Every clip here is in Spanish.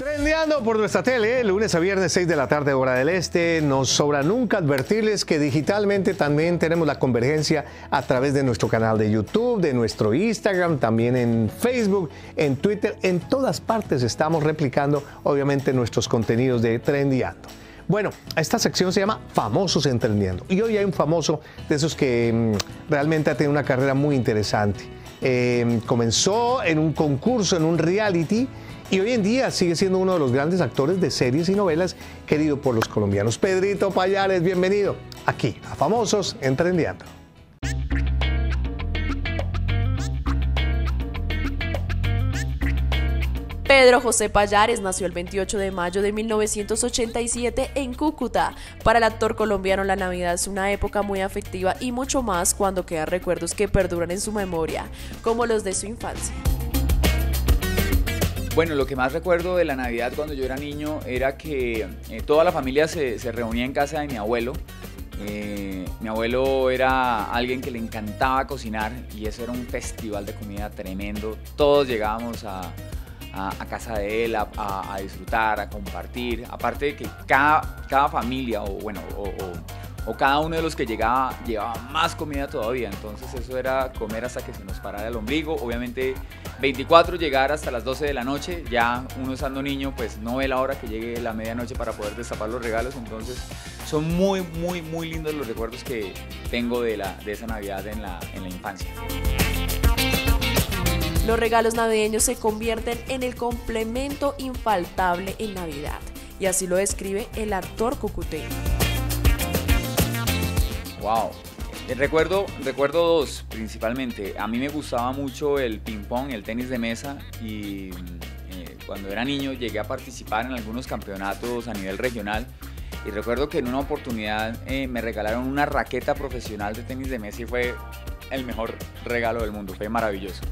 Trendeando por nuestra tele, lunes a viernes 6 de la tarde hora del este, nos sobra nunca advertirles que digitalmente también tenemos la convergencia a través de nuestro canal de YouTube, de nuestro Instagram, también en Facebook, en Twitter, en todas partes estamos replicando obviamente nuestros contenidos de Trendeando. Bueno, esta sección se llama Famosos en Trendeando y hoy hay un famoso de esos que mm, realmente ha tenido una carrera muy interesante. Eh, comenzó en un concurso, en un reality, y hoy en día sigue siendo uno de los grandes actores de series y novelas querido por los colombianos. Pedrito Payares, bienvenido aquí a Famosos Entrendiendo. Pedro José Payares nació el 28 de mayo de 1987 en Cúcuta. Para el actor colombiano la Navidad es una época muy afectiva y mucho más cuando quedan recuerdos que perduran en su memoria, como los de su infancia. Bueno, lo que más recuerdo de la Navidad cuando yo era niño era que eh, toda la familia se, reunía en casa de mi abuelo. Eh, mi abuelo era alguien que le encantaba cocinar y eso era un festival de comida tremendo. Todos llegábamos a, casa de él a, disfrutar, a compartir. Aparte de que cada, cada familia o bueno, o, o cada uno de los que llegaba llevaba más comida todavía. Entonces eso era comer hasta que se nos parara el ombligo. Obviamente 24 llegar hasta las 12 de la noche. Ya uno estando niño pues no ve la hora que llegue la medianoche para poder destapar los regalos. Entonces son muy, muy, muy lindos los recuerdos que tengo de, la, de esa Navidad en la, en la infancia. Los regalos navideños se convierten en el complemento infaltable en Navidad. Y así lo describe el actor cucuteño. Wow. Eh, recuerdo, recuerdo dos principalmente. A mí me gustaba mucho el ping pong, el tenis de mesa y eh, cuando era niño llegué a participar en algunos campeonatos a nivel regional y recuerdo que en una oportunidad eh, me regalaron una raqueta profesional de tenis de mesa y fue el mejor regalo del mundo, fue maravilloso.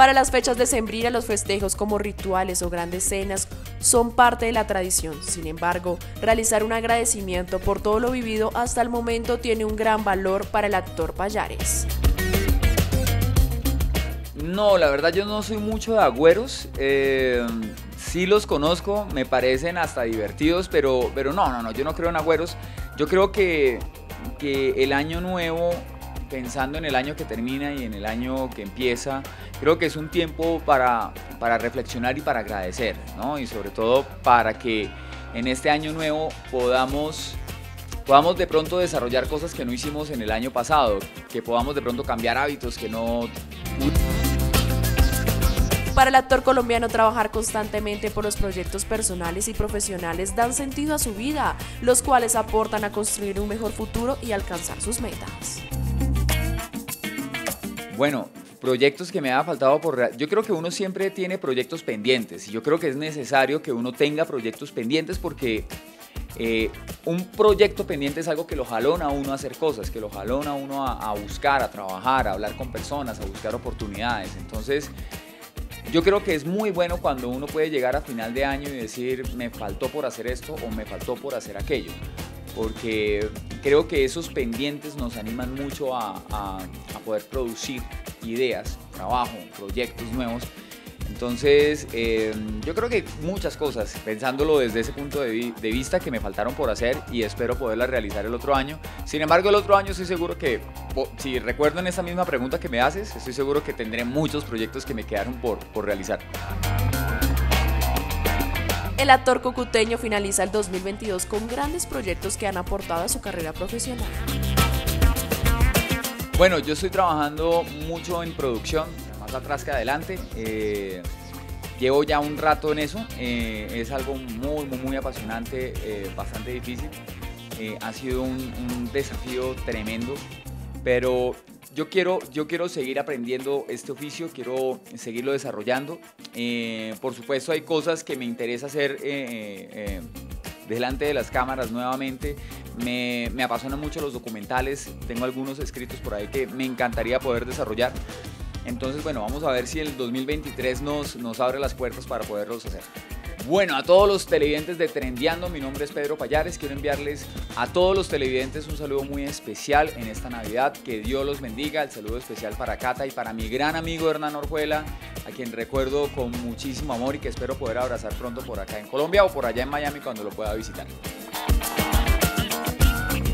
Para las fechas de sembrina, los festejos como rituales o grandes cenas son parte de la tradición. Sin embargo, realizar un agradecimiento por todo lo vivido hasta el momento tiene un gran valor para el actor Payares. No, la verdad yo no soy mucho de agüeros. Eh, sí los conozco, me parecen hasta divertidos, pero, pero no, no, no, yo no creo en agüeros. Yo creo que, que el año nuevo pensando en el año que termina y en el año que empieza, creo que es un tiempo para, para reflexionar y para agradecer, ¿no? Y sobre todo para que en este año nuevo podamos podamos de pronto desarrollar cosas que no hicimos en el año pasado, que podamos de pronto cambiar hábitos que no... Para el actor colombiano trabajar constantemente por los proyectos personales y profesionales dan sentido a su vida, los cuales aportan a construir un mejor futuro y alcanzar sus metas. Bueno, proyectos que me ha faltado por... Yo creo que uno siempre tiene proyectos pendientes y yo creo que es necesario que uno tenga proyectos pendientes porque eh, un proyecto pendiente es algo que lo jalona a uno a hacer cosas, que lo jalona a uno a, buscar, a trabajar, a hablar con personas, a buscar oportunidades. Entonces, yo creo que es muy bueno cuando uno puede llegar a final de año y decir, me faltó por hacer esto o me faltó por hacer aquello porque creo que esos pendientes nos animan mucho a, poder producir ideas, trabajo, proyectos nuevos. Entonces, eh, yo creo que muchas cosas, pensándolo desde ese punto de, vista que me faltaron por hacer y espero poderlas realizar el otro año. Sin embargo, el otro año estoy seguro que, si recuerdo en esa misma pregunta que me haces, estoy seguro que tendré muchos proyectos que me quedaron por, por realizar. El actor cocuteño finaliza el 2022 con grandes proyectos que han aportado a su carrera profesional. Bueno, yo estoy trabajando mucho en producción, más atrás que adelante. Eh, llevo ya un rato en eso. Eh, es algo muy, muy, muy apasionante, eh, bastante difícil. ha sido un desafío tremendo, pero yo quiero, yo quiero seguir aprendiendo este oficio, quiero seguirlo desarrollando. Eh, por supuesto hay cosas que me interesa hacer eh, eh, delante de las cámaras nuevamente. Me, me, apasionan mucho los documentales, tengo algunos escritos por ahí que me encantaría poder desarrollar. Entonces, bueno, vamos a ver si el 2023 nos, nos abre las puertas para poderlos hacer. Bueno, a todos los televidentes de Trendiando, mi nombre es Pedro Payares. Quiero enviarles a todos los televidentes un saludo muy especial en esta Navidad. Que Dios los bendiga. El saludo especial para Cata y para mi gran amigo Hernán Orjuela, a quien recuerdo con muchísimo amor y que espero poder abrazar pronto por acá en Colombia o por allá en Miami cuando lo pueda visitar.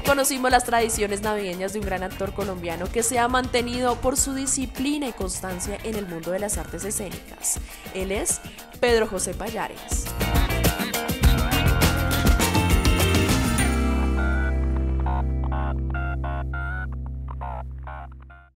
Conocimos las tradiciones navideñas de un gran actor colombiano que se ha mantenido por su disciplina y constancia en el mundo de las artes escénicas. Él es Pedro José Payares.